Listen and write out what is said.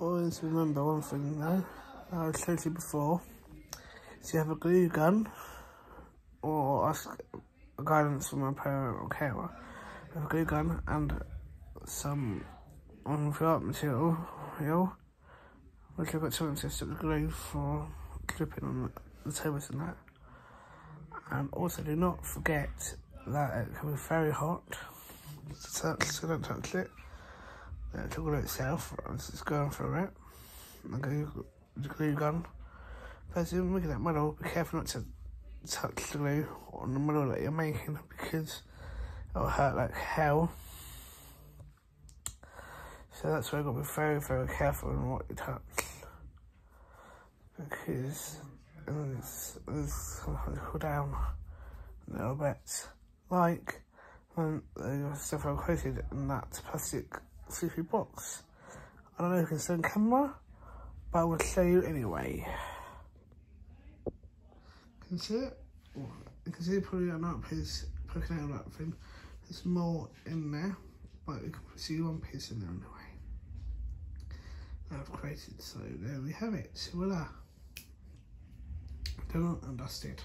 always remember one thing though, I showed you before. So you have a glue gun, or ask guidance from a parent or carer. Have a glue gun and some on the art material, know, which I've got something to stick the glue for clipping on the tables and that. And also do not forget that it can be very hot, so don't touch it the glue itself, it's just going through it. Okay, the glue gun. First, you're making that model, be careful not to touch the glue on the model that you're making because it'll hurt like hell. So that's why I've got to be very, very careful on what you touch. Because it's, it's cool down a little bit. Like when the stuff I created in that plastic Sushi box. I don't know if you can see on camera, but I will show you anyway. Can you see it? Oh, you can see probably an up piece poking out of that thing. There's more in there, but you can see one piece in there anyway. I've created, so there we have it. So Voila. Done and dusted.